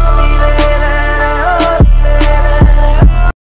believe it.